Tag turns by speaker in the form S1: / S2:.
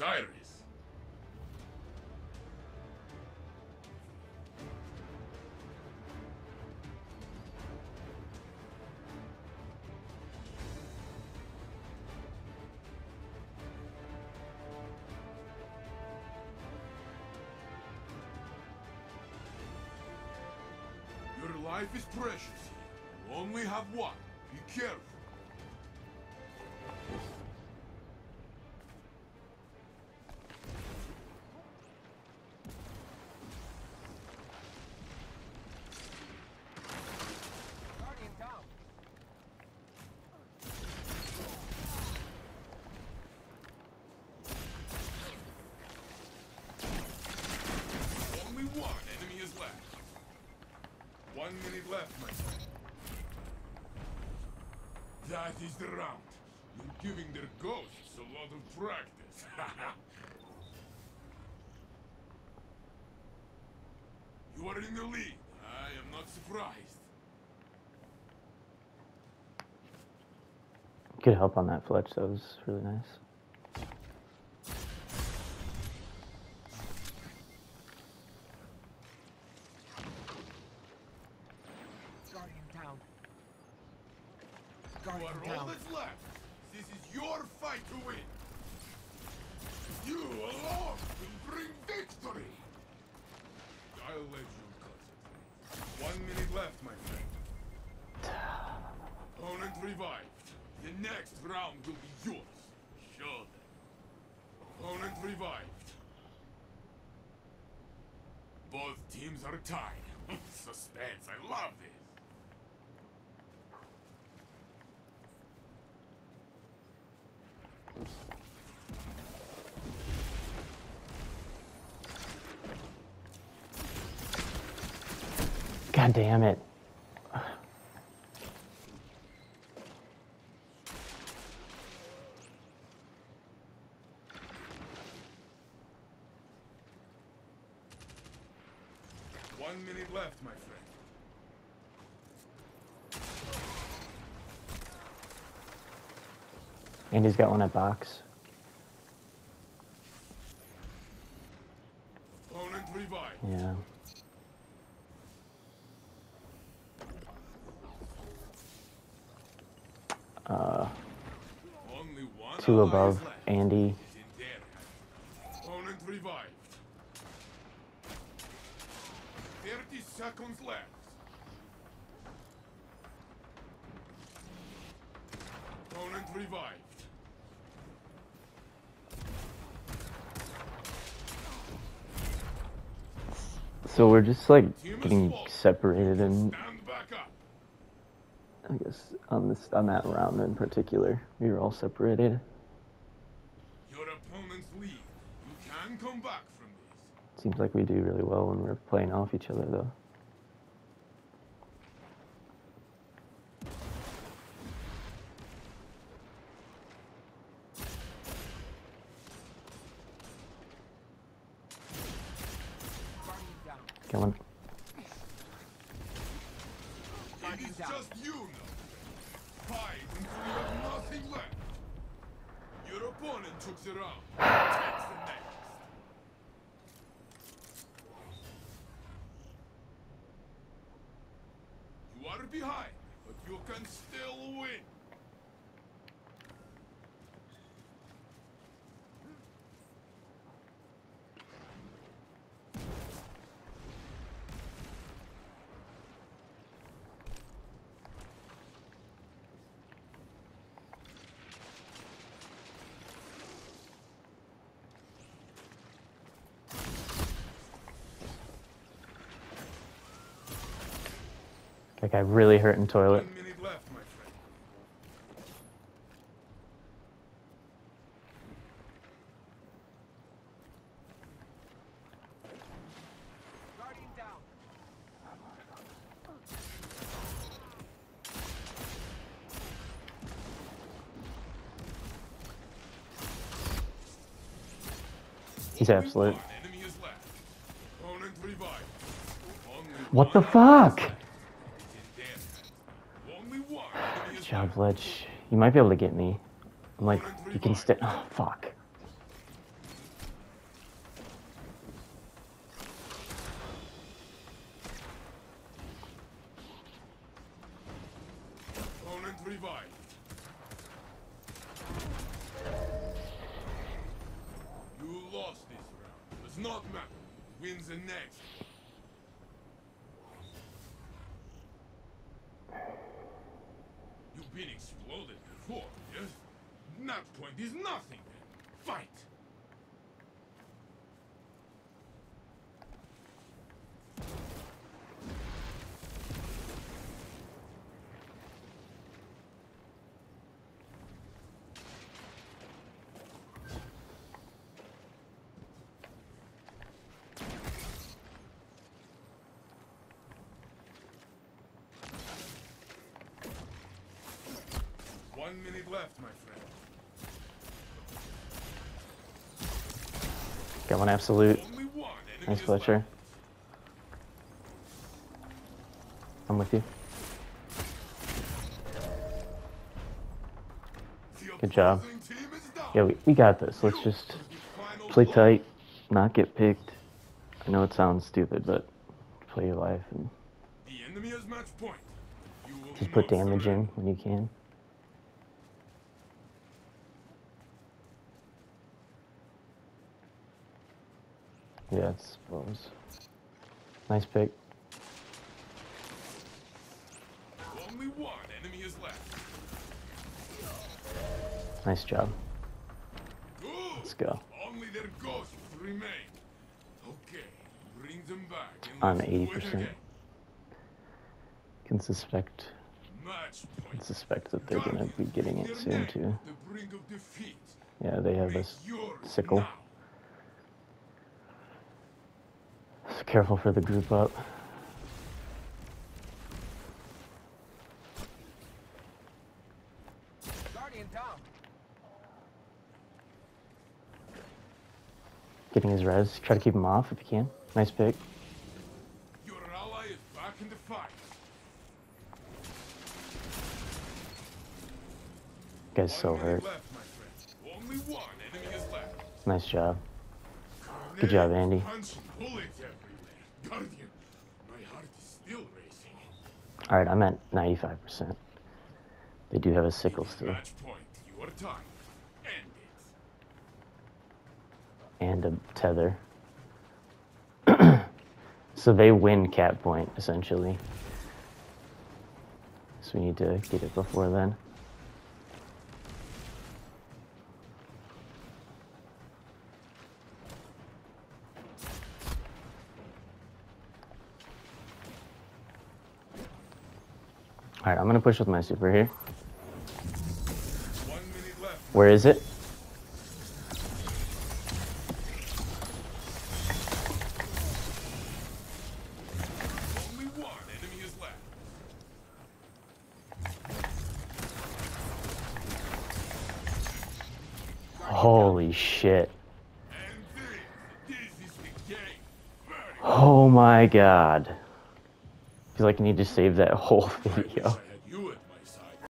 S1: Cyrus. Your life is precious. You only have one. Be careful. One minute left, my friend. That is the round. You're giving their ghosts a lot of practice. you are in the lead. I am not surprised.
S2: Good help on that Fletch. That was really nice.
S3: Guardian down.
S1: You
S3: Guardian
S1: are all that's left. This is your fight to win. You alone will bring victory. I'll let you concentrate. One minute left, my friend. Opponent revived. The next round will be yours. Show them. Opponent revived. Both teams are tied. Suspense. I love this.
S2: God damn it.
S1: One minute left, my friend.
S2: Andy's got one at box.
S1: Opponent revived.
S2: Yeah. Uh,
S1: Only one
S2: two above. Andy.
S1: Is in there. Opponent revived. 30 seconds left. Opponent revived.
S2: So we're just like getting separated and
S1: Stand back up.
S2: I guess on this on that round in particular, we were all separated.
S1: Your opponent's lead. You can come back from this.
S2: Seems like we do really well when we're playing off each other though. Come on.
S1: It is just you now. Fight until you have nothing left. Your opponent took the round. Takes the next. You are behind, but you can still win.
S2: That guy really hurt
S1: in toilet. Left, my friend.
S3: Guardian down.
S2: He's absolute.
S1: one enemy is left. Opponent revived. Only
S2: What the fuck? Job Ledge. You might be able to get me. I'm like, you can stay. Oh, fuck. You lost this round.
S1: Does not matter. Wins the next. Exploded before, yes? That point is nothing then. Fight! One minute left, my friend.
S2: Got one absolute.
S1: One
S2: Nice Fletcher. I'm with you. Good job.
S1: opposing team is down.
S2: Yeah, we, we got this. Let's just play tight, not get picked. I know it sounds stupid, but play your life and
S1: The enemy has match point. You will
S2: just put damage in when you can. Yeah, I suppose. Nice pick.
S1: Only one enemy is left.
S2: Nice job.
S1: Good.
S2: Let's go.
S1: Only their ghosts remain. Okay, bring them back.
S2: I'm
S1: it
S2: 80%. Can suspect can suspect that they're gonna be getting it soon too.
S1: The brink of defeat.
S2: Yeah, they have this sickle.
S1: now.
S2: So careful for the group up.
S3: Guardian down.
S2: Getting his res. Try to keep him off if you can. Nice pick.
S1: Your ally is back in the fight.
S2: Guy's so hurt.
S1: left. Only one enemy is left.
S2: Nice job. Good job, Andy.
S1: My heart is still racing.
S2: All right, I'm at 95%. They do have a sickle still and a tether. so they win cat point essentially. So we need to get it before then. All right, I'm gonna push with my super here. Where is it?
S1: Only one enemy is left.
S2: Holy shit. Oh my god. Feel like I need to save that whole video.